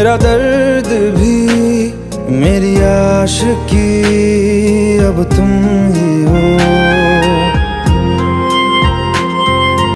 मेरा दर्द भी मेरी आश की अब तुम